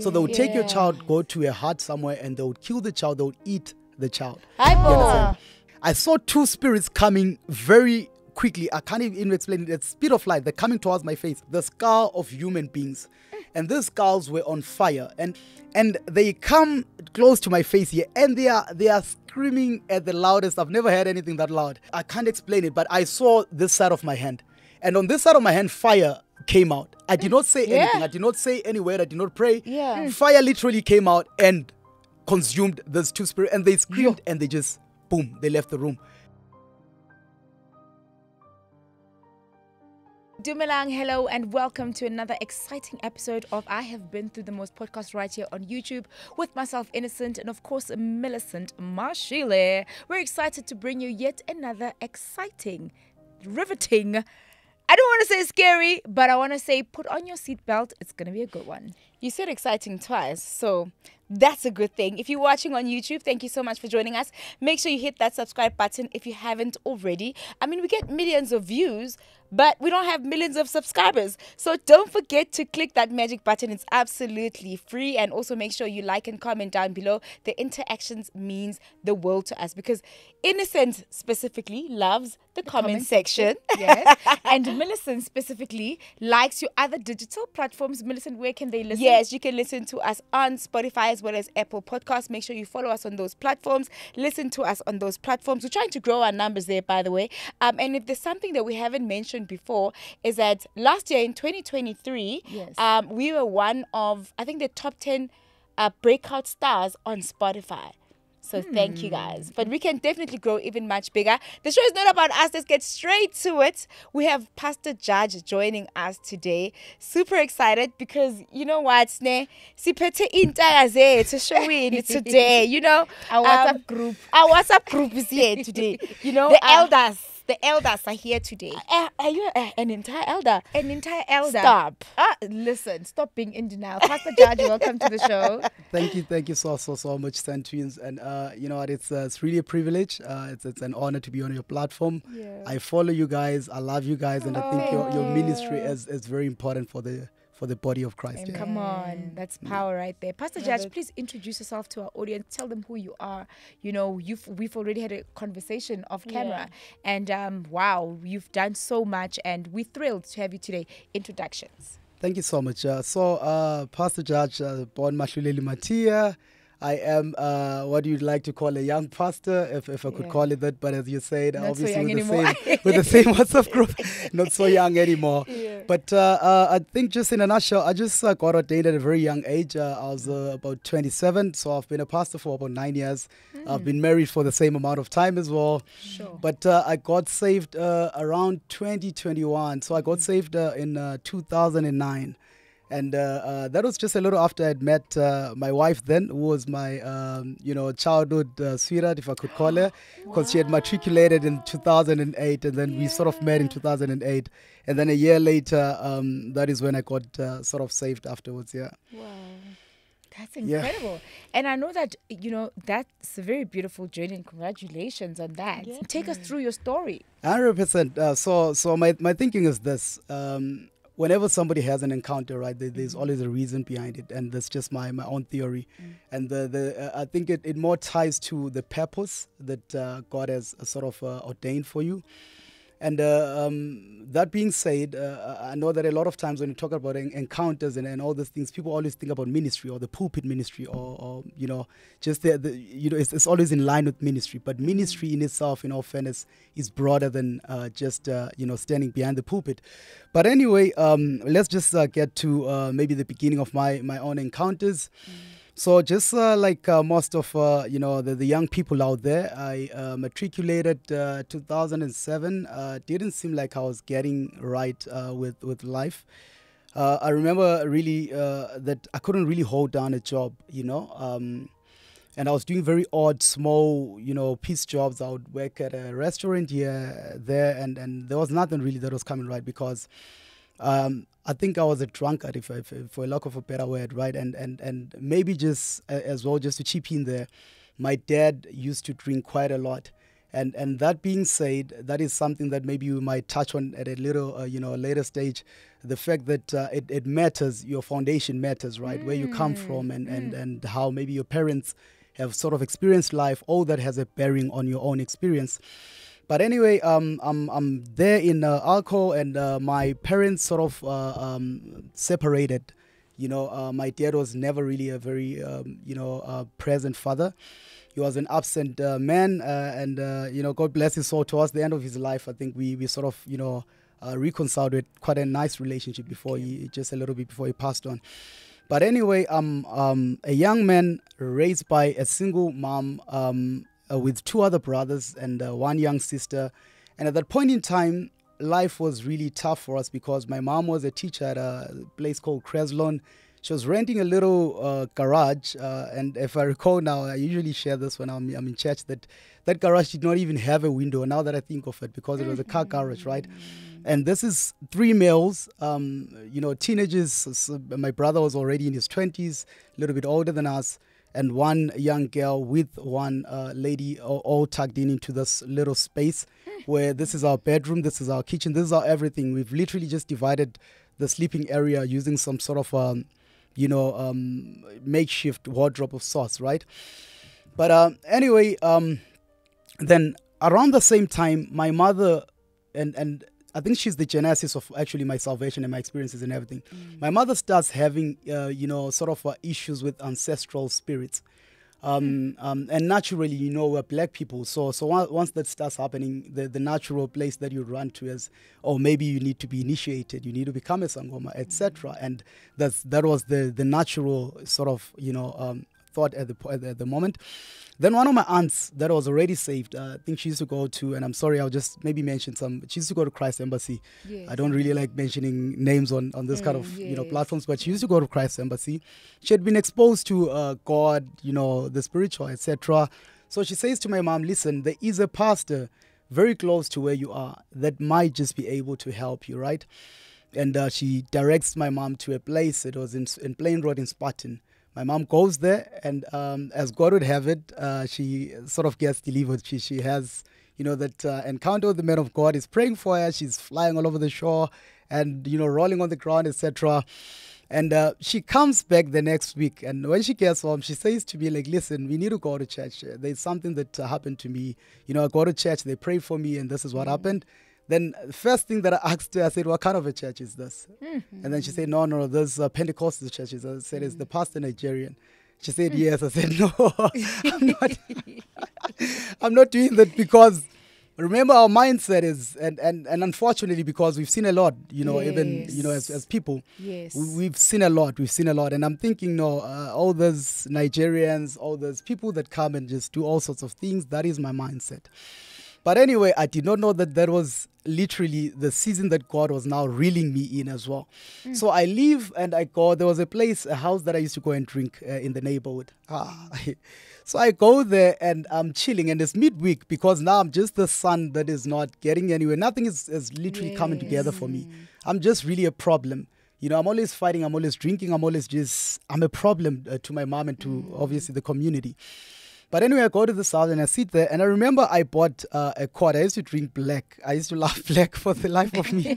So they would take your child, go to a hut somewhere, and they would kill the child. They would eat the child. Hi, You Bo. understand? I saw two spirits coming very quickly. I can't even explain it. At speed of light, they're coming towards my face. The skull of human beings, and these skulls were on fire, and and they come close to my face here, and they are they are screaming at the loudest. I've never heard anything that loud. I can't explain it, but I saw this side of my hand, and on this side of my hand, fire came out. I did not say anything. I did not say any word. I did not pray. Yeah. Mm. Fire literally came out and consumed those two spirits, and they screamed and they just boom, they left the room. Dumelang, hello, and welcome to another exciting episode of I Have Been Through the Most podcast right here on YouTube with myself, Innocent, and of course, Millicent Marshile. We're excited to bring you yet another exciting, riveting, I don't want to say scary, but I want to say put on your seatbelt. It's going to be a good one. You said exciting twice, so that's a good thing. If you're watching on YouTube, thank you so much for joining us. Make sure you hit that subscribe button if you haven't already. I mean, we get millions of views, but we don't have millions of subscribers. So don't forget to click that magic button. It's absolutely free. And also make sure you like and comment down below. The interactions means the world to us because Innocent specifically loves the, comment, comment section. Yes. and Millicent specifically likes your other digital platforms. Millicent, where can they listen? Yes, you can listen to us on Spotify as well as Apple Podcasts. Make sure you follow us on those platforms. Listen to us on those platforms. We're trying to grow our numbers there, by the way. Um, and if there's something that we haven't mentioned before, is that last year in 2023, Yes. um, we were one of, I think, the top 10 uh, breakout stars on Spotify. So thank you guys. But we can definitely grow even much bigger. The show is not about us. Let's get straight to it. We have Pastor Judge joining us today. Super excited because you know what, ne? Siphethe intaya zethu showing today. You know, Our WhatsApp group. Our WhatsApp group is here today. You know, The uh, elders. The elders are here today. uh, are you uh, an entire elder? An entire elder. Stop. Ah, listen, stop being in denial. Pastor Judge, welcome to the show. Thank you, thank you so so so much, Centtwinz. And uh, you know what? It's uh, it's really a privilege. Uh, it's it's an honor to be on your platform. Yeah. I follow you guys. I love you guys, and I think your, your ministry is, is very important for the for the body of Christ. Yeah. Come on, that's power right there. Pastor Judge, please introduce yourself to our audience. Tell them who you are. You know, you've we've already had a conversation off camera, and um, wow, you've done so much, and we're thrilled to have you today. Introductions. Thank you so much. Uh, so, uh, Pastor Judge, uh, born Mahluleli Mathiya. I am uh, what you'd like to call a young pastor, if, if I could Yeah. call it that. But as you said, Not obviously young with, the same, with the same WhatsApp group, not so young anymore. But uh, uh, I think just in a nutshell, I just uh, got ordained at a very young age. Uh, I was uh, about 27, so I've been a pastor for about nine years. I've been married for the same amount of time as well. Sure. But uh, I got saved uh, around 2021. So I got saved uh, in uh, 2009. And uh, uh, that was just a little after I'd met uh, my wife then, who was my, um, you know, childhood uh, sweetheart, if I could call her, because she had matriculated in 2008, and then we sort of met in 2008, and then a year later, um, that is when I got uh, sort of saved afterwards. Yeah. Wow. That's Yeah. incredible. And I know that, you know, that's a very beautiful journey and congratulations on that. Take us through your story. Hundred percent. Uh, so, so my my thinking is this: um, whenever somebody has an encounter, right, there, there's always a reason behind it, and that's just my my own theory. And the the uh, I think it, it more ties to the purpose that uh, God has uh, sort of uh, ordained for you. And uh, um, that being said, uh, I know that a lot of times when you talk about en- encounters and, and all these things, people always think about ministry or the pulpit ministry or, or you know, just the, the you know, it's, it's always in line with ministry. But ministry in itself, in all fairness, is broader than uh, just uh, you know standing behind the pulpit. But anyway, um, let's just uh, get to uh, maybe the beginning of my my own encounters. So just uh, like uh, most of uh, you know the, the young people out there, I uh, matriculated uh, 2007. Uh, didn't seem like I was getting right with with life. I remember really that I couldn't really hold down a job, you know. Um, and I was doing very odd, small, you know, piece jobs. I would work at a restaurant here, there, and, and there was nothing really that was coming right because um, I think I was a drunkard, if, if, for lack of a better word, right? And and and maybe just uh, as well, just to chip in there, my dad used to drink quite a lot, And and that being said, that is something that maybe we might touch on at a little, uh, you know, later stage. The fact that uh, it, it matters, your foundation matters, right? Where you come from, and, and, and how maybe your parents have sort of experienced life, all that has a bearing on your own experience. But anyway, um, I'm I'm there in uh, Alco, and uh, my parents sort of uh, um, separated. You know, uh, my dad was never really a very um, you know uh, present father. He was an absent uh, man, uh, and uh, you know, God bless his soul. Towards the end of his life, I think we we sort of you know uh, reconciled with quite a nice relationship before he just a little bit before he passed on. But anyway, I'm um, a young man raised by a single mom um, uh, with two other brothers and uh, one young sister. And at that point in time, life was really tough for us because my mom was a teacher at a place called Creslon. She was renting a little uh, garage, uh, and if I recall now, I usually share this when I'm, I'm in church that that garage did not even have a window. Now that I think of it, because it was a car garage, right? And this is three males, um, you know, teenagers. So my brother was already in his 20s, a little bit older than us, and one young girl with one uh, lady all, all tucked in into this little space where this is our bedroom, this is our kitchen, this is our everything. We've literally just divided the sleeping area using some sort of, um, you know, um, makeshift wardrobe of sorts, right? But um, anyway, um, then around the same time, my mother and and I think she's the genesis of actually my salvation and my experiences and everything. My mother starts having, uh, you know, sort of uh, issues with ancestral spirits. Um, um, and naturally, you know, we're black people. So, so once that starts happening, the, the natural place that you run to is, oh, maybe you need to be initiated, you need to become a sangoma, etc. And that's that was the the natural sort of, you know, um, thought at the at the, at the moment. Then one of my aunts that was already saved, uh, I think she used to go to, and I'm sorry, I'll just maybe mention some. She used to go to Christ Embassy. Yes. I don't really like mentioning names on on this kind Mm, of you know platforms, but she used to go to Christ Embassy. She had been exposed to uh, God, you know, the spiritual, etc. So she says to my mom, "Listen, there is a pastor very close to where you are that might just be able to help you, right?" and uh, she directs my mom to a place. It was in, in Plain Road in Spartan. My mom goes there, and um, as God would have it, uh, she sort of gets delivered. She she has you know that uh, encounter with the man of God. is praying for her. She's flying all over the shore, and you know rolling on the ground, etc. And uh, she comes back the next week, and when she gets home, she says to me like, "Listen, we need to go to church. There's something that uh, happened to me. You know, I go to church. They pray for me, and this is what happened." Then the first thing that I asked her, I said, "What kind of a church is this?" And then she said, "No, no. There's uh, Pentecostal churches." I said, "Is the pastor Nigerian?" She said, "Yes." I said, "No, I'm not. I'm not doing that because." Remember, our mindset is, and, and, and unfortunately, because we've seen a lot, you know, even you know, as, as people, Yes. we- we've seen a lot. We've seen a lot, and I'm thinking, no, uh, all those Nigerians, all those people that come and just do all sorts of things. That is my mindset. But anyway, I did not know that that was literally the season that God was now reeling me in as well. So I leave and I go. There was a place, a house that I used to go and drink uh, in the neighborhood. Ah. so I go there and I'm chilling, and it's midweek because now I'm just the son that is not getting anywhere. Nothing is, is literally coming together for me. I'm just really a problem. You know, I'm always fighting. I'm always drinking. I'm always just. I'm a problem uh, to my mom and to obviously the community. But anyway, I go to the south and I sit there, and I remember I bought uh, a quad. I used to drink black. I used to love black for the life of me.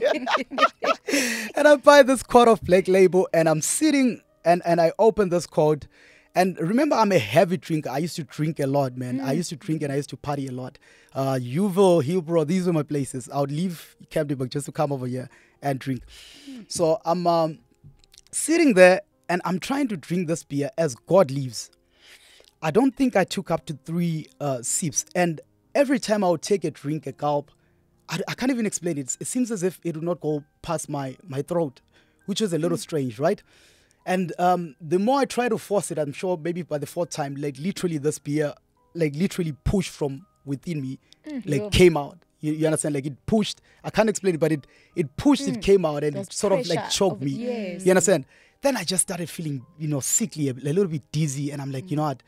and I buy this quad of black label, and I'm sitting and and I open this quad. And remember, I'm a heavy drinker. I used to drink a lot, man. I used to drink and I used to party a lot. Uh, Yeoville, Hillbrow, these were my places. I would leave Camdenburg just to come over here and drink. So I'm um, sitting there and I'm trying to drink this beer as God leaves. I don't think I took up to three uh, sips. And every time I would take a drink, a gulp, I, I can't even explain it. It seems as if it would not go past my, my throat, which was a little strange, right? And um, the more I try to force it, I'm sure maybe by the fourth time, like literally this beer, like literally pushed from within me, like came out. You, you understand? Like it pushed. I can't explain it, but it it pushed. It came out and it sort of like choked of- me. yes. You understand? Then I just started feeling, you know, sickly, a, a little bit dizzy, and I'm like, you know what?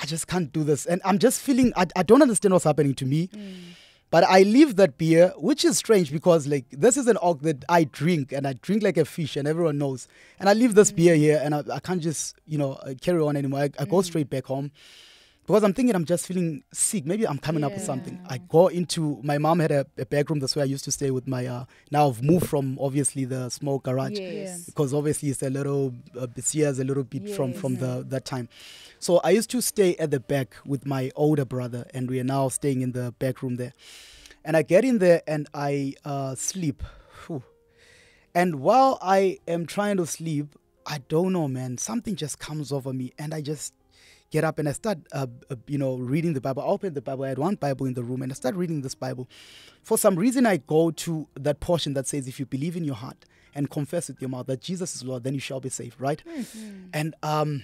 I just can't do this, and I'm just feeling. I, I don't understand what's happening to me. Mm. But I leave that beer, which is strange because like this is an oke that I drink and I drink like a fish and everyone knows. And I leave this mm. beer here and I, I can't just, you know, uh, carry on anymore. I, I go mm. straight back home. Because I'm thinking I'm just feeling sick. Maybe I'm coming up with something. I go into my mom had a, a back room. That's where I used to stay with my. Uh, now I've moved from obviously the small garage Yes. because obviously it's a little uh, this year's a little bit from from the that time. So I used to stay at the back with my older brother, and we are now staying in the back room there. And I get in there and I uh, sleep. Phew. And while I am trying to sleep, I don't know, man. Something just comes over me, and I just get up and I start, uh, uh, you know, reading the Bible. I open the Bible. I had one Bible in the room, and I start reading this Bible. For some reason, I go to that portion that says, "If you believe in your heart and confess with your mouth that Jesus is Lord, then you shall be saved." Right? And um,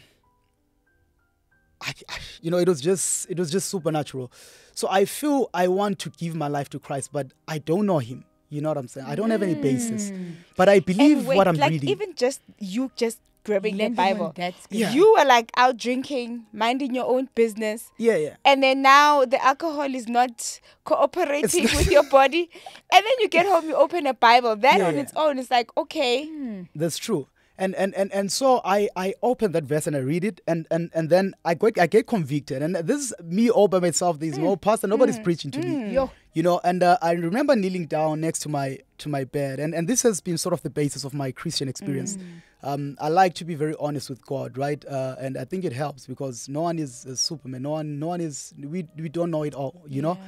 I, I- you know, it was just, it was just supernatural. So I feel I want to give my life to Christ, but I don't know Him. You know what I'm saying? I don't have any basis, but I believe wait, what I'm like reading. even just you just grabbing the Landing on Bible. Yeah. You were like out drinking, minding your own business. yeah, yeah. And then now the alcohol is not cooperating with your body. And then you get home, you open a Bible. That Yeah, on yeah. its own is like, okay. That's true. And and and and so I I open that verse and I read it and and and then I get I get convicted and this is me all by myself. There's no pastor, nobody's preaching to me. Yo. You know, and uh, I remember kneeling down next to my to my bed, and and this has been sort of the basis of my Christian experience. Um, I like to be very honest with God, right? Uh, and I think it helps because no one is a Superman. No one, no one is. We we don't know it all, you know.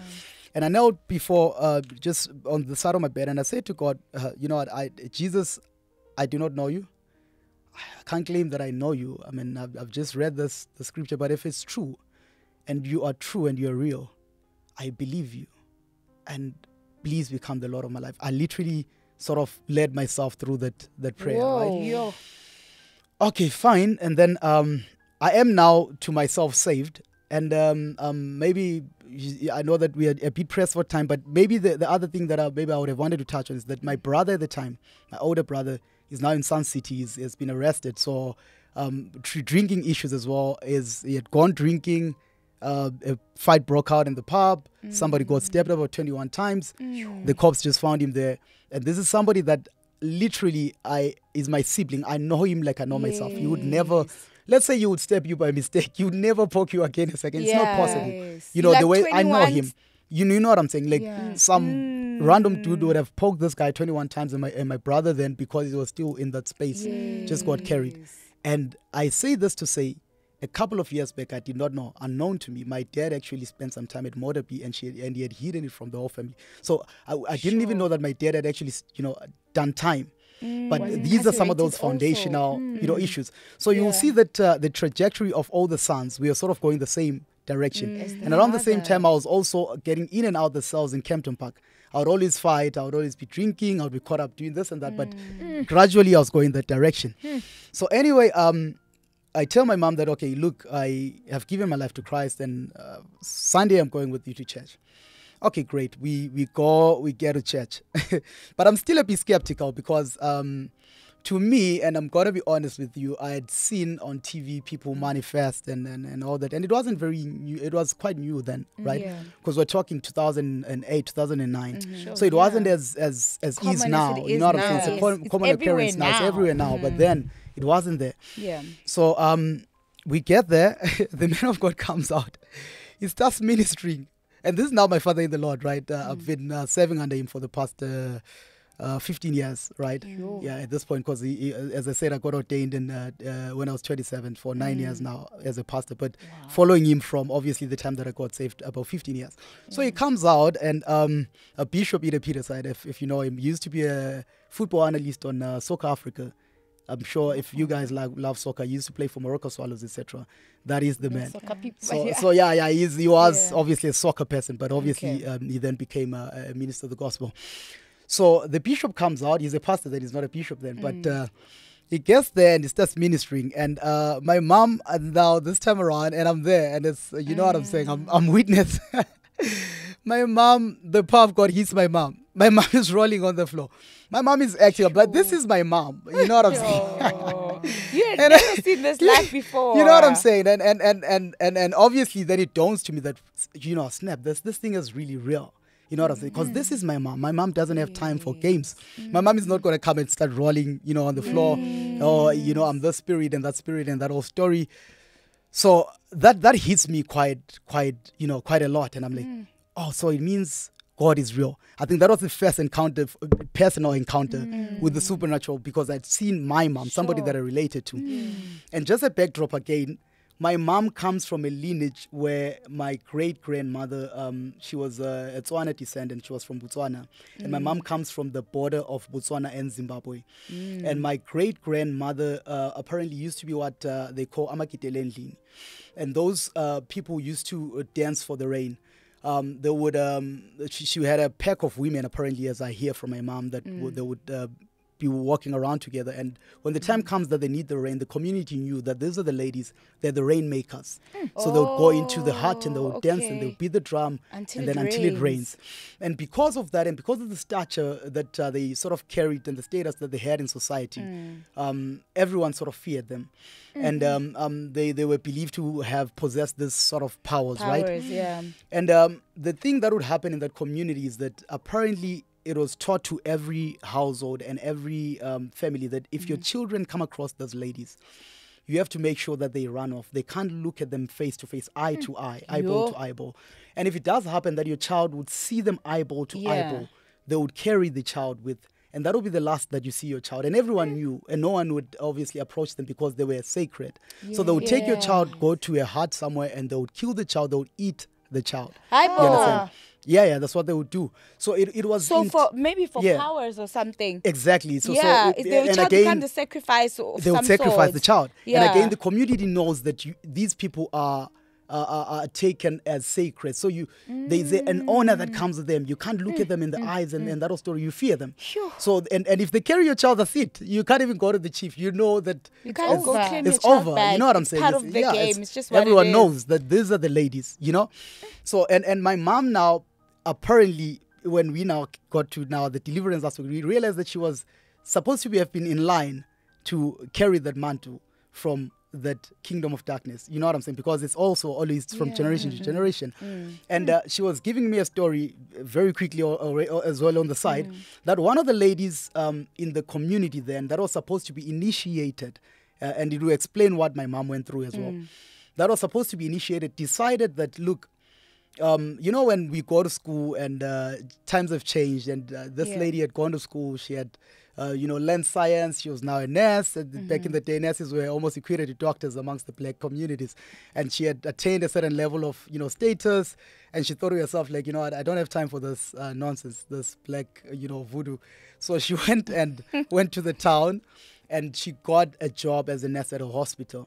And I knelt before, uh, just on the side of my bed, and I said to God, uh, you know what, I Jesus, I do not know you. I can't claim that I know you. I mean, I've, I've just read this the scripture, but if it's true, and you are true and you're real, I believe you, and please become the Lord of my life. I literally sort of led myself through that that prayer. Right? Yo. okay fine and then um i am now to myself saved and um, um maybe I know that we are a bit pressed for time but maybe the, the other thing that I, maybe i would have wanted to touch on is that my brother at the time my older brother is now in sun city he's, has been arrested. So um drinking issues as well is he had gone drinking uh, a fight broke out in the pub. Somebody got stabbed about 21 times. The cops just found him there. And this is somebody that literally i is my sibling. I know him like i know myself. He would never let's say you would stab you by mistake you would never poke you again. A second it's not possible. You know Like the way i know him. You, you know what i'm saying? Like Yeah. some random dude would have poked this guy 21 times and my, and my brother then because he was still in that space just got carried and i say this to say a couple of years back, I did not know. Unknown to me, my dad actually spent some time at Modderbee, and she and he had hidden it from the whole family. So I, I didn't even know that my dad had actually, you know, done time. but Was these are some of those foundational, you know, issues. So you will see that uh, the trajectory of all the sons, we are sort of going the same direction. The and around the same time, I was also getting in and out the cells in Kempton Park. I would always fight. I would always be drinking. I would be caught up doing this and that. But gradually, I was going that direction. So anyway, um, I tell my mom that okay, look, I have given my life to Christ, and uh, Sunday I'm going with you to church. Okay, great. We we go, we get to church, but I'm still a bit skeptical because um, to me, and I'm gonna be honest with you, I had seen on TV people manifest and, and, and all that, and it wasn't very new. It was quite new then, right? Yeah. Because we're talking 2008, 2009, Sure. so it Yeah. wasn't as as as Common is now. you know what I'm saying? It's a common, It's common occurrence now. It's now. everywhere now, but then it wasn't there. Yeah. So um, we get there, the man of God comes out, he starts ministering, and this is now my father in the Lord, right? Uh, I've been uh, serving under him for the past uh, uh, 15 years, right? Sure. Yeah, at this point, because as I said, I got ordained in uh, uh, when I was 27 for nine years now as a pastor, but following him from obviously the time that I got saved, about 15 years. So he comes out, and um, a Bishop Idah Peterside, if, if you know him, used to be a football analyst on uh, Soccer Africa. I'm sure if you guys like love soccer, he used to play for Moroka Swallows, etc. That is the man. Soccer people. So, yeah. so yeah, yeah, he's, he was Yeah. obviously a soccer person, but obviously Okay. um, he then became a, a minister of the gospel. So the bishop comes out. He's a pastor then. He's not a bishop then, but Mm. uh, he gets there and he starts ministering. And uh, my mom and now this time around, and I'm there, and it's you know what I'm saying. I'm I'm witness. my mom, the power of God hits my mom. My mom is rolling on the floor. My mom is acting, but this is my mom. You know what I'm saying? You had And- never seen this life before. You know what I'm saying? And and and and and, and obviously then it dawns to me that you know, snap, this this thing is really real. You know what I'm saying? Because this is my mom. My mom doesn't have time for games. My mom is not gonna come and start rolling, you know, on the floor. Or you know, I'm the spirit and that spirit and that whole story. So that that hits me quite quite you know quite a lot, and I'm like, Mm. oh, so it means God is real. I think that was the first encounter, personal encounter with the supernatural because I'd seen my mom, somebody Mm. That I related to, and just a backdrop again. My mom comes from a lineage where my great grandmother, um, she was uh, a Tswana descendant. She was from Botswana, and my mom comes from the border of Botswana and Zimbabwe. And my great grandmother uh, apparently used to be what uh, they call amakitelendlini, and those uh, people used to uh, dance for the rain. Um, they would. Um, she, she had a pack of women apparently, as I hear from my mom, that would, they would. Uh, be walking around together and when the time comes that they need the rain the community knew that these are the ladies they're the rainmakers so they would go into the hut and they would dance and they okay. would beat the drum Until and it then until it rains. and because of that and because of the stature that uh, they sort of carried and the status that they had in society Mm. um, everyone sort of feared them and Mm-hmm. um, um, they, they were believed to have possessed this sort of powers, right yeah. and um, the thing that would happen in that community is that apparently it was taught to every household and every um, family that if Mm. your children come across those ladies, you have to make sure that they run off. They can't look at them face to face, eye to eye, eyeball Yo. to eyeball. And if it does happen that your child would see them eyeball to Yeah. eyeball, they would carry the child with. And that would be the last that you see your child. And everyone knew, and no one would obviously approach them because they were sacred. So they would take your child, go to a hut somewhere, and they would kill the child, they would eat the child. You Eyeball. understand? Yeah, yeah, that's what they would do. So it, it was So for maybe for Yeah. powers or something. exactly. So yeah, so if it- the and child again, becomes the sacrifice of they would some sacrifice the child. Yeah. And again, the community knows that you, these people are. Uh, are, are taken as sacred. So you, there's an honor that mm. comes with them. You can't look at them in the mm, eyes, and, mm, and that whole story. You fear them. Phew. So and, and if they carry your child, that's it. You can't even go to the chief. You know that You can't go over. claim it's your child over. back. You know what I'm It's saying? Part It's- of the yeah, game. it's- It's, just what everyone it is. knows that these are the ladies. You know, so and and my mom now apparently when we now got to now the deliverance aspect, we realized that she was supposed to be have been in line to carry that mantle from that kingdom of darkness. You know what I'm saying? Because it's also always from generation to generation. And uh, she was giving me a story very quickly or, or, or as well on the side that one of the ladies um, in the community then that was supposed to be initiated, uh, and it will explain what my mom went through as well. That was supposed to be initiated, decided that look, um, you know, when we go to school and uh, times have changed, and uh, this Yeah. lady had gone to school, she had, uh, you know, learned science. She was now a nurse. And Back in the day, nurses were almost equated to doctors amongst the black communities, and she had attained a certain level of, you know, status. And she thought to herself, like, you know what, I don't have time for this uh, nonsense, this black, you know, voodoo. So she went and went to the town, and she got a job as a nurse at a hospital.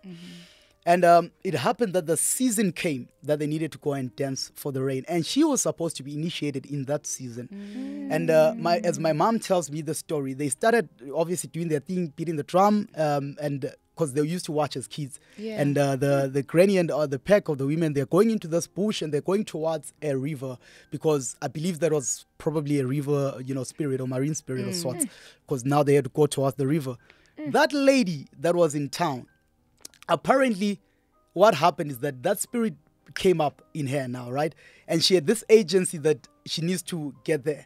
And um, it happened that the season came that they needed to go and dance for the rain, and she was supposed to be initiated in that season. And uh, my, as my mom tells me the story, they started obviously doing their thing, beating the drum, um, and because they used to watch as kids. Yeah. And uh, the the granny and uh, the pack of the women, they're going into this bush and they're going towards a river because I believe that was probably a river, you know, spirit or marine spirit of sorts. Because now they had to go towards the river. That lady that was in town, apparently what happened is that that spirit came up in her now right? And she had this agency that she needs to get there.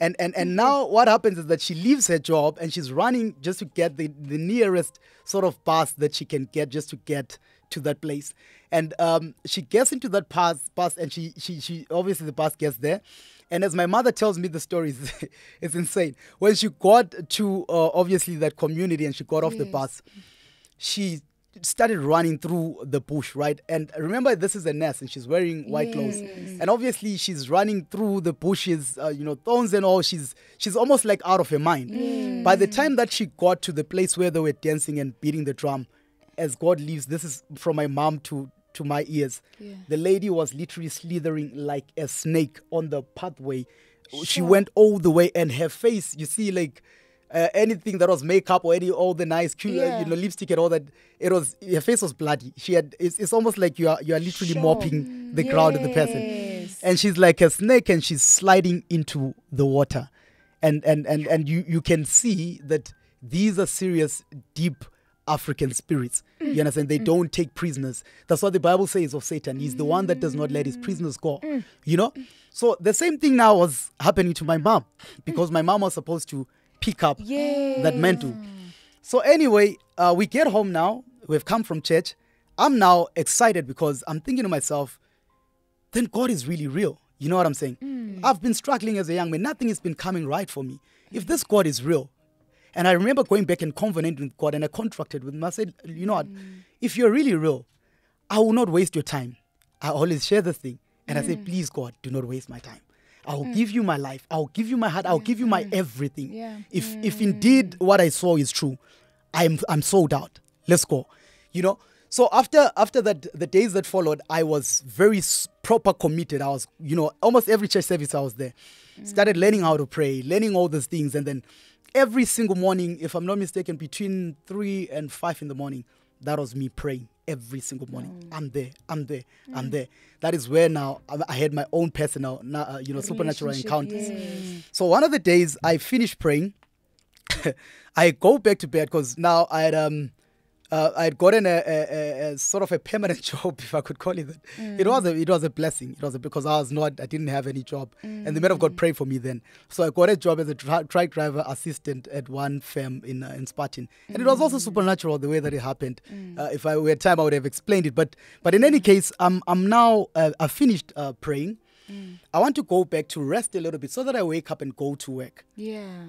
And and and now what happens is that she leaves her job and she's running just to get the the nearest sort of bus that she can get just to get to that place. And um, she gets into that bus bus and she she she obviously the bus gets there. And as my mother tells me the story it's, it's insane. When she got to uh, obviously that community and she got off the bus she started running through the bush, right? And remember, this is a nurse, and she's wearing white clothes, and obviously she's running through the bushes, uh, you know, thorns and all. She's she's almost like out of her mind. By the time that she got to the place where they were dancing and beating the drum, as God leaves, this is from my mom to to my ears. The lady was literally slithering like a snake on the pathway. She went all the way, and her face, you see, like uh, anything that was makeup or any all the nice cute, uh, Yeah. you know lipstick and all that it was her face was bloody she had it's, it's almost like you are you are literally Sure. mopping the ground of the person and she's like a snake and she's sliding into the water and and and, and you you can see that these are serious deep African spirits. You understand? They don't take prisoners. That's what the Bible says of Satan. He's the one that does not let his prisoners go. You know? So the same thing now was happening to my mom because my mom was supposed to pick up that mantle. So anyway, uh, we get home now. We've come from church. I'm now excited because I'm thinking to myself, then God is really real. You know what I'm saying? Mm. I've been struggling as a young man. Nothing has been coming right for me. If this God is real, and I remember going back and covenanting with God and I contracted with him. I said, you know what? Mm. If you're really real, I will not waste your time. I always share this thing. And I say, mm. please, God, do not waste my time. I will mm. give you my life. I will give you my heart. I will mm, give you my mm. everything. Yeah. If if indeed what I saw is true, I'm I'm sold out. Let's go. You know. So after after that, the days that followed, I was very proper committed. I was, you know, almost every church service I was there. Started learning how to pray, learning all those things, and then every single morning, if I'm not mistaken, between three and five in the morning, that was me praying every single morning. I'm there. I'm there. I'm there. That is where now I I had my own personal, uh, you know, supernatural encounters. yes. So one of the days I finished praying, I go back to bed because now I had um uh, I had gotten a, a, a, sort of a permanent job, if I could call it that. It was a it was a blessing. It was a, because I was not I didn't have any job, and the man of God prayed for me then. So I got a job as a tra- truck driver assistant at one firm in uh, in Spartan, and it was also supernatural the way that it happened. Uh, if I had time, I would have explained it. But but in any case, I'm I'm now uh, I finished uh, praying. I want to go back to rest a little bit so that I wake up and go to work. Yeah.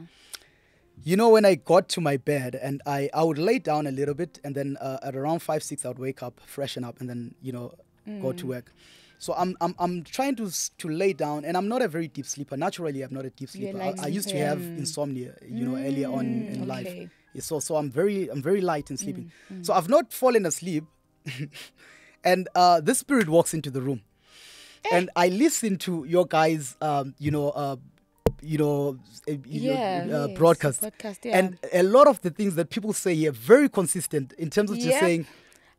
You know, when I got to my bed and I, I would lay down a little bit and then uh, at around five, six, I would wake up, freshen up, and then, you know, go Mm. to work. So I'm, I'm, I'm trying to to lay down, and I'm not a very deep sleeper. Naturally, I'm not a deep sleeper. I, I used to have insomnia, you know, earlier on in Mm, life. okay. So, so I'm very, I'm very light in sleeping. Mm, So I've not fallen asleep, and uh, this spirit walks into the room, Eh. and I listen to your guys, um, you know, uh, you know, you know, uh, yes, broadcast, podcast, yeah. and a lot of the things that people say here very consistent in terms of just Yeah. saying,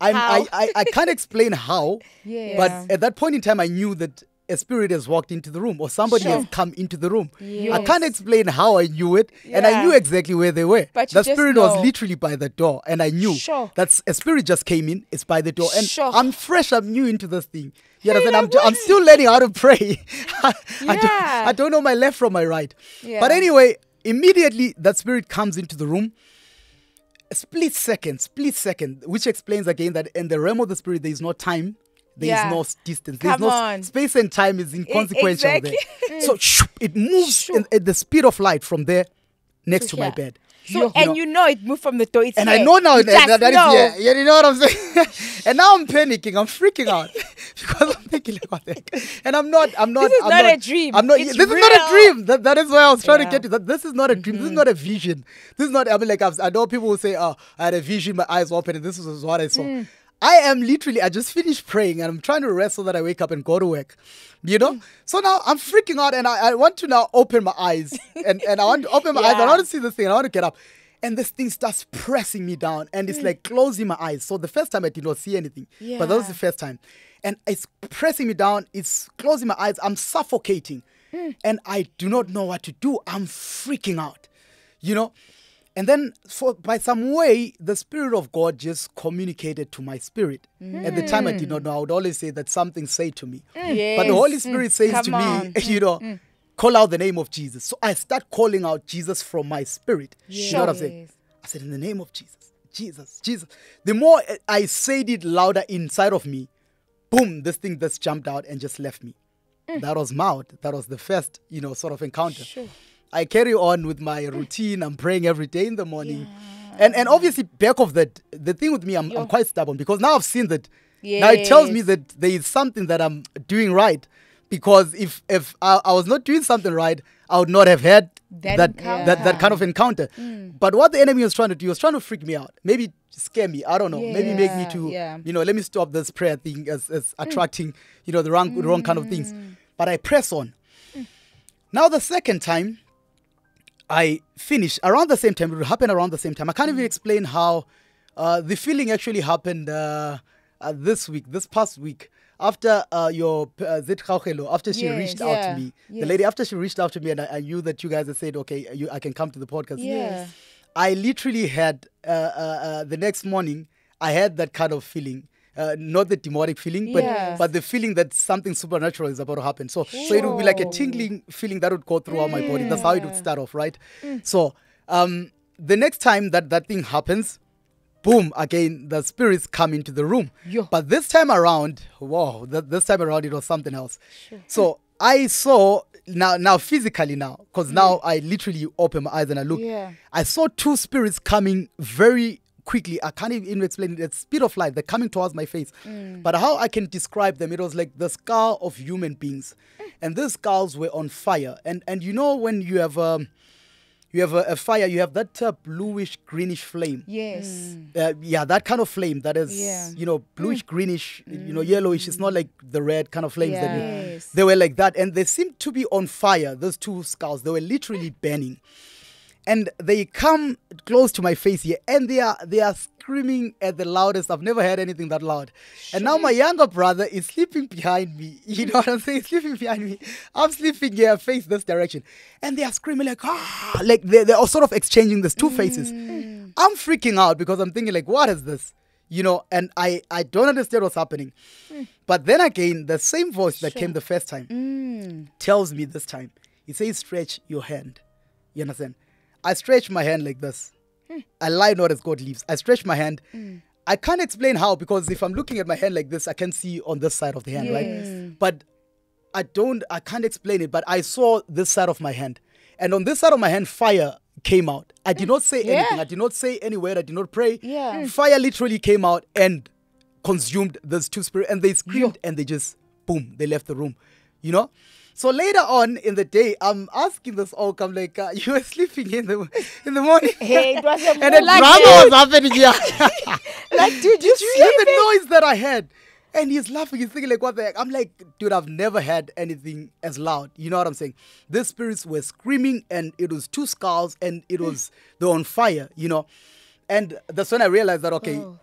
I'm, I, I, I can't explain how, Yeah. but at that point in time, I knew that a spirit has walked into the room or somebody Sure. has come into the room. I can't explain how I knew it, and I knew exactly where they were. But the spirit know. was literally by the door, and I knew Sure. that's a spirit just came in. It's by the door, and Sure. I'm fresh. I'm new into this thing. You like, I'm, I'm still learning how to pray. I, Yeah. don't, I don't know my left from my right. Yeah. But anyway, immediately that spirit comes into the room. A split second, split second, which explains again that in the realm of the spirit there is no time, there is Yeah. no distance, there is no on. space and time is inconsequential exactly. there. So shoo, it moves in, at the speed of light from there next to my bed. So, You and know. you know it moved from the door. It's And here. I know now that, that, that is know. yeah, yeah, you know what I'm saying. and now I'm panicking, I'm freaking out because I'm thinking the heck? And I'm not, I'm not. This is I'm not not a dream. I'm not. It's this is not a dream. That, that is why I was trying Yeah. Mm-hmm. to get to that. This is not a dream. This is not a vision. This is not. I mean, like I've, I know people will say, "Oh, I had a vision, my eyes open, and this was what I saw." Mm. I am literally. I just finished praying, and I'm trying to rest so that I wake up and go to work. You Mm. know. So now I'm freaking out, and I, I want to now open my eyes, and and I want to open my eyes. I want to see this thing. and I want to get up. And this thing starts pressing me down, and Mm. it's like closing my eyes. So the first time I did not see anything, but that was the first time, and it's pressing me down. It's closing my eyes. I'm suffocating, Mm. and I do not know what to do. I'm freaking out, you know. And then, for by some way, the spirit of God just communicated to my spirit. At the time, I did not know. I would always say that something said to me, mm. but the Holy Yes. Spirit says Come to on. me, you know, mm. call out the name of Jesus. So I start calling out Jesus from my spirit. You know what I'm saying? I said, in the name of Jesus, Jesus, Jesus. The more I said it louder inside of me, boom, this thing just jumped out and just left me. That was mouth. That was the first, you know, sort of encounter. Sure. I carry on with my routine. I'm praying every day in the morning. And and obviously back of that, the thing with me, I'm, I'm quite stubborn because now I've seen that. Now it tells me that there is something that I'm doing right. Because if if I, I was not doing something right, I would not have had That that that, that, kind of encounter. Mm. But what the enemy was trying to do, was trying to freak me out. Maybe scare me. I don't know. Maybe make me to yeah. you know, let me stop this prayer thing as, as mm. attracting, you know, the wrong the wrong kind of things. Mm. But I press on. Now the second time, I finished around the same time. It will happen around the same time. I can't even explain how uh, the feeling actually happened uh, uh, this week, this past week. After uh, your uh, Zit Khaukhelo, after she Yes, reached out to me, yes. the lady after she reached out to me, and I, I knew that you guys had said, okay, you, I can come to the podcast. Yeah. I literally had uh, uh, uh, the next morning. I had that kind of feeling, uh, not the demonic feeling, but Yes. but the feeling that something supernatural is about to happen. So so it would be like a tingling feeling that would go throughout my body. That's how it would start off, right? So um, the next time that that thing happens, boom, again, the spirits come into the room. Yo. But this time around, whoa, th- this time around it was something else. So I saw now, now physically now, because now I literally open my eyes and I look. Yeah. I saw two spirits coming very quickly. I can't even explain it. Speed of light. They're coming towards my face. But how I can describe them, it was like the skull of human beings, and these skulls were on fire. And and you know when you have um, you have a, a fire, you have that uh, bluish greenish flame. Yes. Uh, yeah, that kind of flame that is, Yeah. you know, bluish, greenish, you know, yellowish. It's not like the red kind of flames that. Yes. They were like that, and they seemed to be on fire. Those two skulls, they were literally burning, and they come close to my face here, and they are they are screaming at the loudest. I've never heard anything that loud. And now my younger brother is sleeping behind me. You know what I'm saying? Sleeping behind me. I'm sleeping here, face this direction, and they are screaming like ah, like they they're all sort of exchanging these two faces. Mm. I'm freaking out because I'm thinking like, what is this? You know, and I I don't understand what's happening. Mm. But then again, the same voice that came the first time mm. tells me this time. He says, stretch your hand. You understand? I stretch my hand like this. Hmm. I lie not as God lives. I stretch my hand. Hmm. I can't explain how because if I'm looking at my hand like this, I can see on this side of the hand, right? But I don't, I can't explain it. But I saw this side of my hand. And on this side of my hand, fire came out. I did hmm. not say anything. I did not say any word. I did not pray. Yeah. Fire literally came out and consumed those two spirits. And they screamed and they just, boom, they left the room. You know? So later on in the day, I'm asking this oke, I'm like, uh, you were sleeping in the in the morning. Hey, it was a and then like drama that. was happening here. Like, dude, you Did you hear the noise that I had? And he's laughing. He's thinking like, "What the heck?" I'm like, "Dude, I've never had anything as loud." You know what I'm saying? The spirits were screaming, and it was two skulls, and it was they're on fire. You know, and that's when I realized that okay, Oh.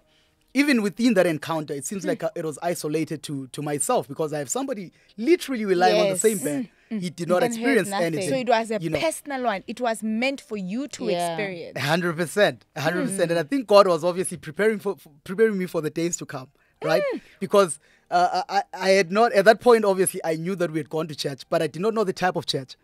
Even within that encounter, it seems like uh, it was isolated to to myself because I have somebody literally relying on the Yes. same bed. He did not experience anything. So it was a you know. personal one. It was meant for you to Yeah. experience. hundred percent, hundred percent, and I think God was obviously preparing for, for- preparing me for the days to come, right? Because uh, I, I had not at that point. Obviously, I knew that we had gone to church, but I did not know the type of church,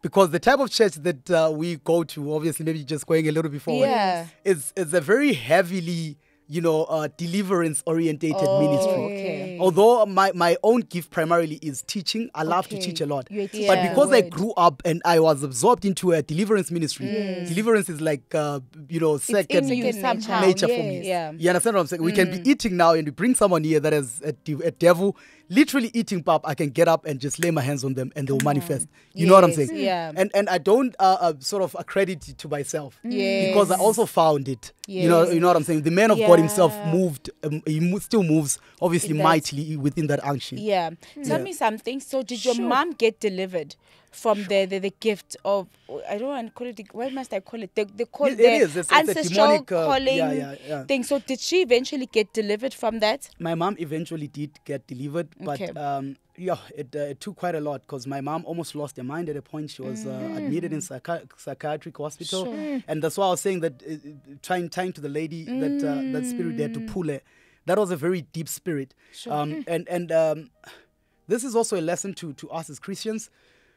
because the type of church that uh, we go to, obviously, maybe just going a little bit forward, Yeah. is is a very heavily, you know, uh, deliverance orientated ministry. okay. Although my, my own gift primarily is teaching, I love to teach a lot. A teacher But because I grew up and I was absorbed into a deliverance ministry, deliverance is like, uh, you know, second in you Second somehow. nature for me. Yeah. You understand what I'm saying? We can be eating now and we bring someone here that is a, de- a devil, literally eating pap. I can get up and just lay my hands on them and they'll manifest. You know what I'm saying? yeah. And and I don't uh, uh, sort of accredit it to myself Yes. because I also found it. You know, you know what I'm saying? The man of God himself moved, um, he mo- still moves obviously mightily within that unction. Yeah. Tell Yeah. me something. So, did your Sure. mom get delivered from the, the the gift of? I don't want to call it. the- What must I call it? The the call It- the it is. It's- it's a ancestral demonic, uh, calling yeah, yeah, yeah. thing. So, did she eventually get delivered from that? My mom eventually did get delivered, but Okay. um, yeah, it, uh, it took quite a lot because my mom almost lost her mind at a point. She was uh, admitted in psychi- psychiatric hospital, and that's why I was saying that uh, uh, trying tying to the lady that uh, that spirit there to pull her. That was a very deep spirit, um, and and um, this is also a lesson to to us as Christians.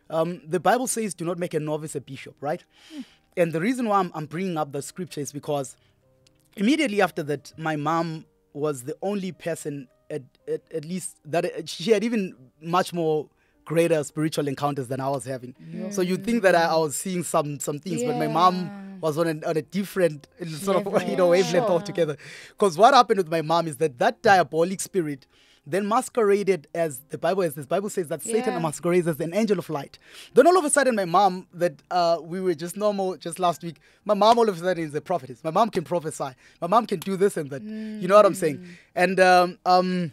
Um, the Bible says, "Do not make a novice a bishop," right? And the reason why I'm, I'm bringing up the scripture is because immediately after that, my mom was the only person, at, at, at least that she had even much more greater spiritual encounters than I was having. So you think that I, I was seeing some some things, but my mom was on a, on a different sort of you know wavelength altogether. Because what happened with my mom is that that diabolic spirit then masqueraded as the Bible as this Bible says that Satan masquerades as an angel of light. Then all of a sudden, my mom that uh, we were just normal just last week. My mom all of a sudden is a prophetess. My mom can prophesy. My mom can do this and that. You know what I'm saying? And um, um,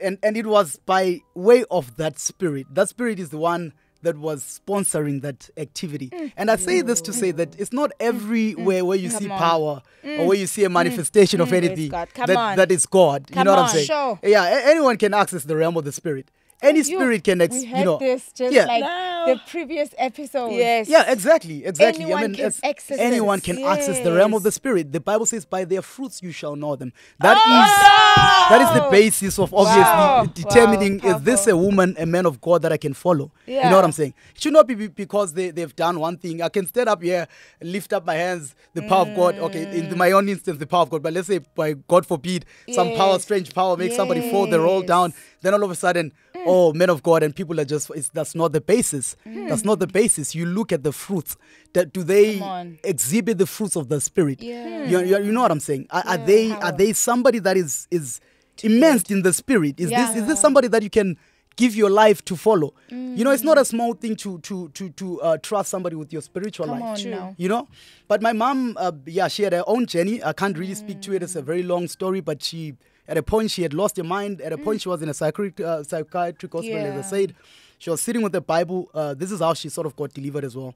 and and it was by way of that spirit. That spirit is the one that was sponsoring that activity. Mm. And I say this to say that mm. it's not mm. everywhere where you see on. power or where you see a manifestation of anything that, on. that is God. you Come know what I'm on. saying? Sure. Yeah, anyone can access the realm of the spirit. Any You- spirit can, ex, we you had know, this just yeah, like No. the previous episode. Yes. yeah, exactly, exactly. Anyone I mean, can it's- access anyone it. can access the realm of the spirit. The Bible says, "By their fruits you shall know them." That oh, is Oh, that is the basis of obviously Wow. determining Wow, is this a woman, a man of God that I can follow. You know what I'm saying? It should not be be- because they they've done one thing. I can stand up here, lift up my hands, the power of God. Okay, in mm. my own instance, the power of God. But let's say, by God forbid, some power, strange power, makes somebody fall, they roll down. Then all of a sudden, oh, men of God, and people are just. It's, that's not the basis. That's not the basis. You look at the fruits. That do they exhibit the fruits of the spirit? Yeah. You, you, you know what I'm saying? Are, are they are they somebody that is is immersed in the spirit? Is this is this somebody that you can give your life to follow? You know, it's Mm. not a small thing to to to to uh, trust somebody with your spiritual Come life. on True. now. You know, but my mom, uh, yeah, she had her own journey. I can't really speak to it. It's a very long story, but she, at a point, she had lost her mind. At a point, she was in a psychiatric, uh, psychiatric hospital, Yeah. as I said. She was sitting with the Bible. Uh, this is how she sort of got delivered as well,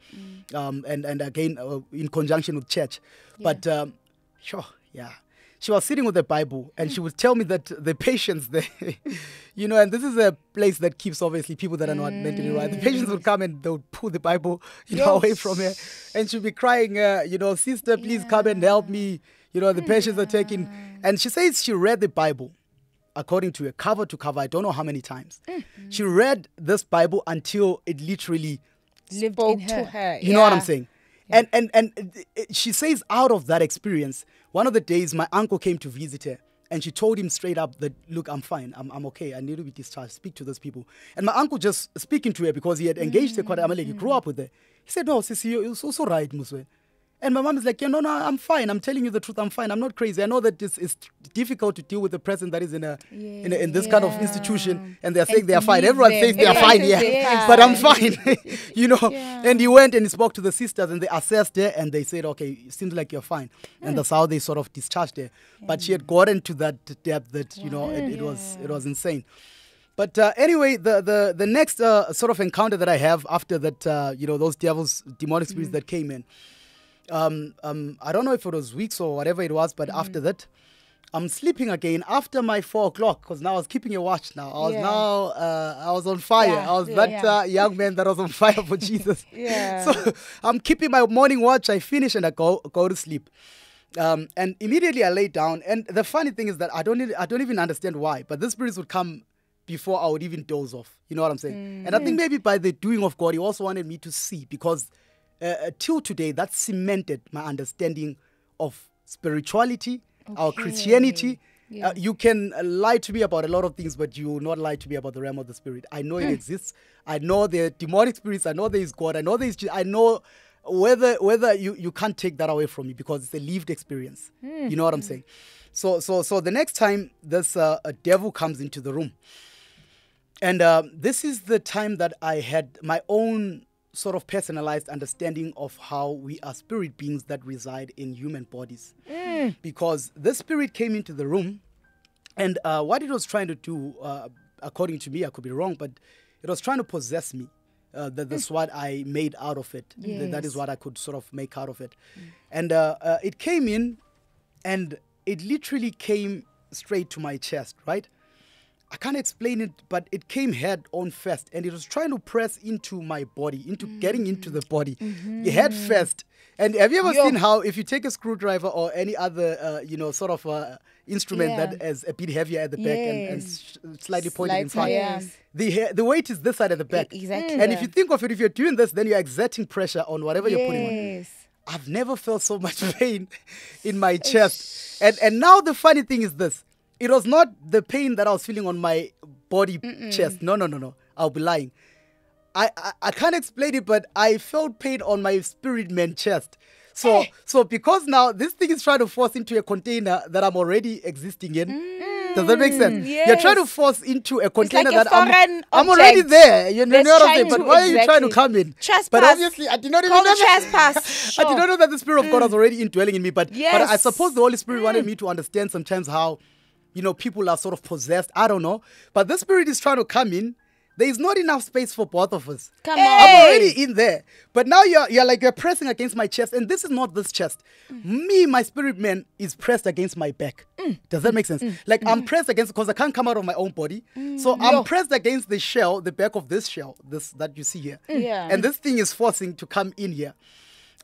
um, and and again uh, in conjunction with church. But um, sure, yeah. She was sitting with the Bible, and she would tell me that the patients there, you know, and this is a place that keeps obviously people that are not mentally right. The patients would come and they would pull the Bible, you know, away from her, and she'd be crying, uh, you know, sister, please come and help me. You know, the patients are taking, and she says she read the Bible according to her cover to cover. I don't know how many times. Mm-hmm. She read this Bible until it literally Lived Spoke in to her. her. you know what I'm yeah. saying? And and and it- it- she says out of that experience, one of the days my uncle came to visit her and she told him straight up that look, I'm fine, I'm, I'm okay, I need to be discharged. Speak to those people. And my uncle just speaking to her because he had engaged her quite. I'm like, he grew mm-hmm. up with her. He said, no, Sissy, you're you're so right, Muswe. And my mom is like, yeah, no, no, I'm fine. I'm telling you the truth. I'm fine. I'm not crazy. I know that it's, it's difficult to deal with a person that is in a in, a, in this kind of institution, and they're saying they are fine. Everyone them. says they are fine, yeah, but I'm fine. you know. And he went and he spoke to the sisters, and they assessed her, and they said, okay, it seems like you're fine, and that's how they sort of discharged her. But she had gotten to that depth that you know it, it was it was insane. But uh, anyway, the the the next uh, sort of encounter that I have after that, uh, you know, those devils, demonic spirits that came in. Um, um, I don't know if it was weeks or whatever it was, but after that, I'm sleeping again after my four o'clock because now I was keeping a watch. Now I was Yeah. now uh, I was on fire. Yeah, I was yeah, that. Uh, young man that was on fire for Jesus. Yeah. So I'm keeping my morning watch. I finish and I go go to sleep. Um, and immediately I lay down. And the funny thing is that I don't need, I don't even understand why, but the spirits would come before I would even doze off. You know what I'm saying? And I think maybe by the doing of God, He also wanted me to see because uh, uh, till today that cemented my understanding of spirituality, our Christianity. Uh, you can lie to me about a lot of things, but you will not lie to me about the realm of the spirit. I know it exists. I know the demonic spirits. I know there is God. I know there is. I know whether whether you you can't take that away from me because it's a lived experience. You know what I'm saying? So so so the next time this uh, a devil comes into the room, and uh, this is the time that I had my own sort of personalized understanding of how we are spirit beings that reside in human bodies. Because this spirit came into the room, and uh, what it was trying to do, uh, according to me, I could be wrong, but it was trying to possess me. Uh, that, that's what I made out of it. Th- that is what I could sort of make out of it. And uh, uh, it came in, and it literally came straight to my chest, right? I can't explain it, but it came head on first, and it was trying to press into my body, into getting into the body, head first. And have you ever Yo. seen how if you take a screwdriver or any other, uh, you know, sort of uh, instrument Yeah. that is a bit heavier at the back and, and Yes. s- slightly pointed in front, yeah. the the weight is this side at the back. exactly, And if you think of it, if you're doing this, then you're exerting pressure on whatever you're putting on. Yes. I've never felt so much pain in my chest. And and now the funny thing is this. It was not the pain that I was feeling on my body chest. No, no, no, no. I'll be lying. I, I, I can't explain it, but I felt pain on my spirit man chest. So so because now this thing is trying to force into a container that I'm already existing in. Does that make sense? You're trying to force into a container like a that I'm, I'm already there. You know, what I'm saying? But why are you trying to come in? But obviously, I did not even know it that- trespass. I did not know that the Spirit of God was already indwelling in me, but, but I Mm. Yes. Mm. suppose the Holy Spirit wanted me to understand sometimes how, you know, people are sort of possessed. I don't know. But the Spirit is trying to come in, there is not enough space for both of us. Come on. I'm already in there. But now you're, you're like, you're pressing against my chest. And this is not this chest. Mm. Me, my spirit man, is pressed against my back. Mm. Does that make sense? Mm. Like, I'm pressed against, because I can't come out of my own body. So I'm pressed against the shell, the back of this shell, this that you see here. Yeah. And this thing is forcing to come in here.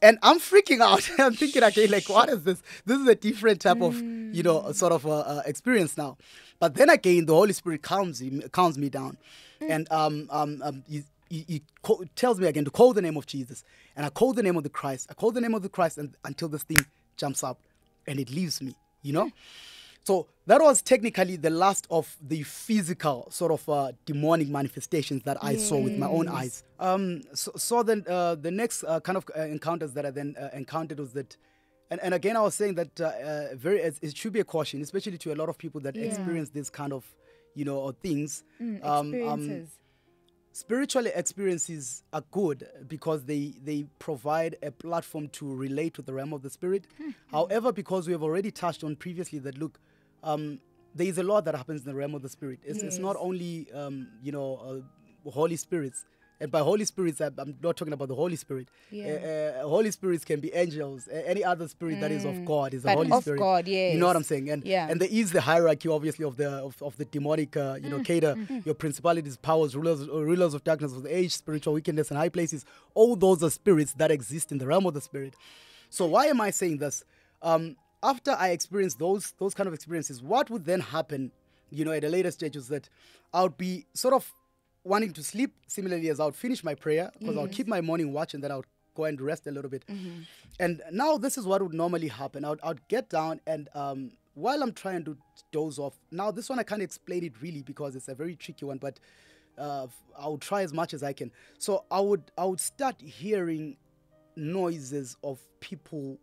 And I'm freaking out. I'm thinking again, like, what is this? This is a different type of, you know, sort of uh, uh, experience now. But then again, the Holy Spirit calms me, calms me down, and um, um, um, he, he, he co- tells me again to call the name of Jesus, and I call the name of the Christ. I call the name of the Christ, and until this thing jumps up, and it leaves me. You know. So that was technically the last of the physical sort of uh, demonic manifestations that I saw with my own eyes. Um, so, so then uh, the next uh, kind of uh, encounters that I then uh, encountered was that, and, and again I was saying that uh, very it, it should be a caution, especially to a lot of people that experience this kind of, you know, things. Mm, Um, um, experiences. spiritual experiences are good because they they provide a platform to relate to the realm of the spirit however because we have already touched on previously that look um, there is a lot that happens in the realm of the spirit. It's, it's not only um, you know uh, holy spirits. And by holy spirits I- i'm not talking about the holy spirit. Yeah. uh, uh, holy spirits can be angels. Any other spirit that is of god is the holy of spirit. God, you know what i'm saying? And Yeah. and there is the hierarchy obviously of the of, of the demonic uh, you know Mm. cater your principalities powers rulers uh, rulers of darkness of the age spiritual wickedness and high places. All those are spirits that exist in the realm of the spirit. So why am i saying this? Um after i experienced those those kind of experiences what would then happen you know at a later stage was that i would be sort of wanting to sleep similarly as i would finish my prayer because I'll keep my morning watch and then i would go and rest a little bit and now this is what would normally happen. I would, I would get down and um, while I'm trying to doze off, now this one I can't explain it really because it's a very tricky one, but uh, I will try as much as I can. So I would I would start hearing noises of people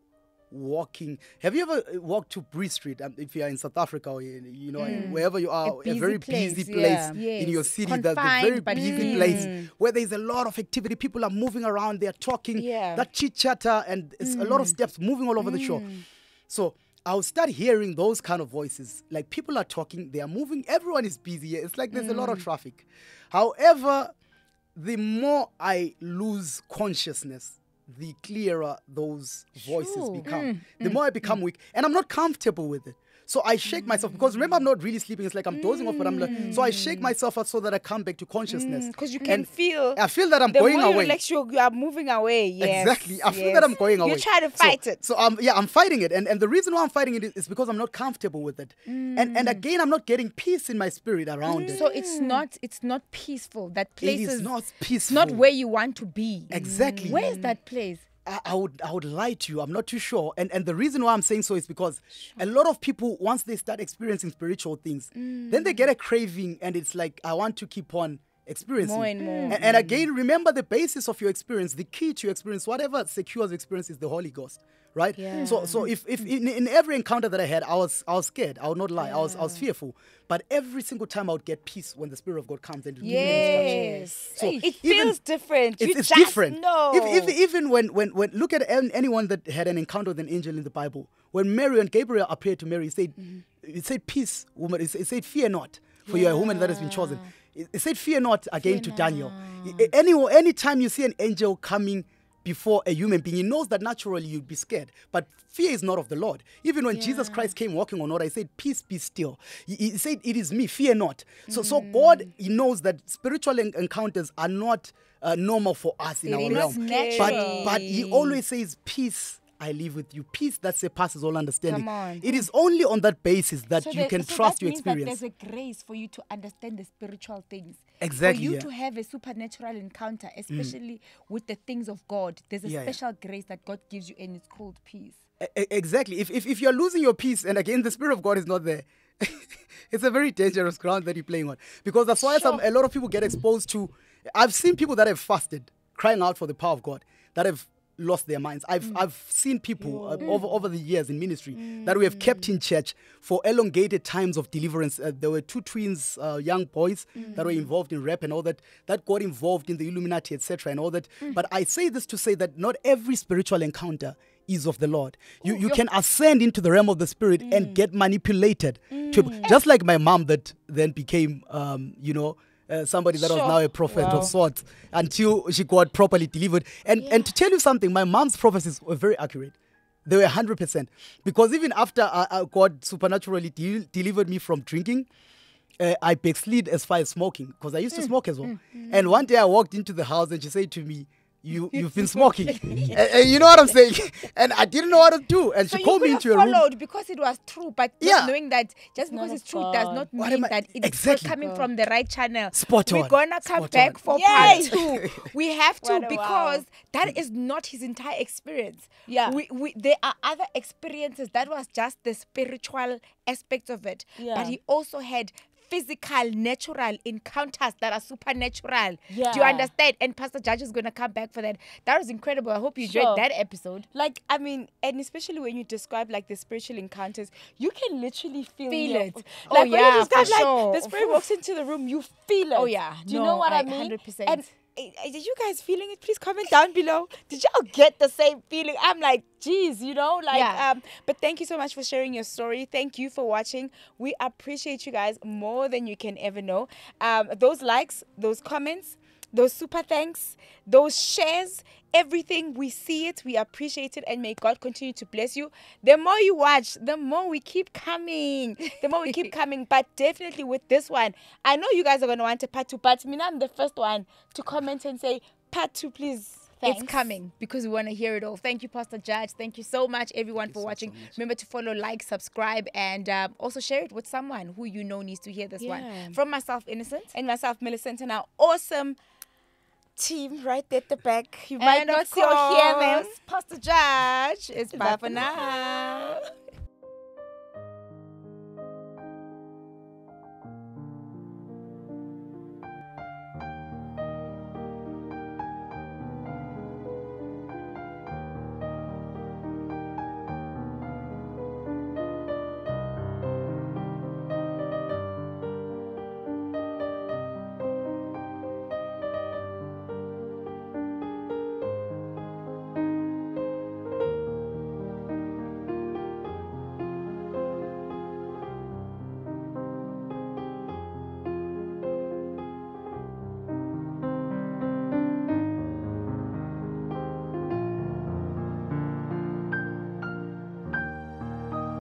walking. Have you ever uh, walked to Bree Street? Um, if you are in South Africa or you you know wherever you are, a, busy very place, busy yeah. place in your Yes. city, that's a very busy free. place where there's a lot of activity. People are moving around, they're talking, Yeah. that chit chatter, and it's a lot of steps moving all over the shore. So I'll start hearing those kind of voices. Like people are talking, they are moving, everyone is busy. It's like there's a lot of traffic. However, the more I lose consciousness, the clearer those voices Sure. become. Mm, the mm, more I become mm. weak, and I'm not comfortable with it. So I shake myself because remember I'm not really sleeping. It's like I'm dozing off, but I'm like, so I shake myself out so that I come back to consciousness. Because you can And feel. I feel that I'm the going more you away. relax, you are moving away. Yes, Exactly. I feel that I'm going away. You try to So- fight it. So um, yeah, I'm fighting it, and and the reason why I'm fighting it is, is because I'm not comfortable with it, and and again I'm not getting peace in my spirit around it. So it's not it's not peaceful. That place it is not It's peaceful. not where you want to be. Exactly. Where is that place? I, I would I would lie to you. I'm not too sure. And and the reason why I'm saying so is because a lot of people once they start experiencing spiritual things, then they mm. get a craving and it's like I want to keep on experiencing. More and more. And, and again, remember the basis of your experience, the key to your experience, whatever secures experience is the Holy Ghost. Right? Yeah. So so if, if in, in every encounter that I had, I was I was scared. I would not lie. I was I was fearful. But every single time I would get peace when the Spirit of God comes and give me an. Yes. So it feels different. It's, you it's different. If, if, even when, when, when, look at anyone that had an encounter with an angel in the Bible. When Mary and Gabriel appeared to Mary, he said, it said, peace, woman. It said- said, fear not, for you are a woman that has been chosen. It, it said, fear not again to Daniel. Any, anytime you see an angel coming before a human being, he knows that naturally you'd be scared. But fear is not of the Lord. Even when Jesus Christ came walking on water, he said, Peace be still. He, he said, It is me, fear not. So, so God, he knows that spiritual en- encounters are not uh, normal for us in It our realm. But, but he always says, Peace. I live with you. Peace that surpasses all understanding. It is only on that basis that you there- can so trust your experience. there's a grace for you to understand the spiritual things. Exactly, For you yeah. to have a supernatural encounter, mm. especially with the things of God, there's a Yeah, yeah. special grace that God gives you, and it's called peace. E- exactly. If, if, if you're losing your peace, and again, the Spirit of God is not there, it's a very dangerous ground that you're playing on. Because that's why some, a lot of people get exposed to. I've seen people that have fasted, crying out for the power of God, that have lost their minds. I've, I've seen people uh, over, over the years in ministry that we have kept in church for elongated times of deliverance. Uh, there were two twins, uh, young boys, that were involved in rap and all that, that got involved in the Illuminati, etc., and all that. But I say this to say that not every spiritual encounter is of the Lord. You, you can ascend into the realm of the spirit and get manipulated. To, just like my mom that then became, um, you know, uh, somebody that was now a prophet Wow. of sorts until she got properly delivered. And and to tell you something, my mom's prophecies were very accurate. They were 100%. Because even after uh, uh, God supernaturally de- delivered me from drinking, uh, I backslid as far as smoking because I used Mm, to smoke as well. And one day I walked into the house and she said to me, "You you've been smoking," and, and you know what I'm saying. And I didn't know what to do. And So she you called me have into a room. followed because it was true, but Yeah. knowing that just because it's true does not What mean that it's Exactly. coming from the right channel. Spot We're gonna come Spot back on. for Yay. part two. We have to because wow. that mm. is not his entire experience. Yeah. We, we there are other experiences. That was just the spiritual aspect of it. Yeah. But he also had physical, natural encounters that are supernatural. Yeah. Do you understand? And Pastor Judge is gonna come back for that. That was incredible. I hope you enjoyed that episode. Like I mean, and especially when you describe like the spiritual encounters, you can literally feel, Feel your- it. Oh, like Oh, when yeah, you describe for like sure. the spirit walks into the room, you feel oh, it. Oh, yeah. Do you No, know what I, I- mean? 100%. And did you guys feeling it? Please comment down below. Did y'all get the same feeling? I'm like, geez, you know, like Yeah. um. But thank you so much for sharing your story. Thank you for watching. We appreciate you guys more than you can ever know. Um, those likes, those comments, those super thanks, those shares, everything we see it, we appreciate it, and may God continue to bless you. The more you watch, the more we keep coming, the more we keep coming. But definitely with this one, I know you guys are gonna want a part two. But me, I'm the first one to comment and say part two, please. Thanks. It's coming because we want to hear it all. Thank you, Pastor Judge. Thank you so much, everyone, for so, so watching. much. Remember to follow, like, subscribe, and um, also share it with someone who you know needs to hear this Yeah. one. From myself, Innocent. and myself, Millicent, and our awesome team right there at the back. You might and not see or hear them. Pastor Judge. It's bye for now.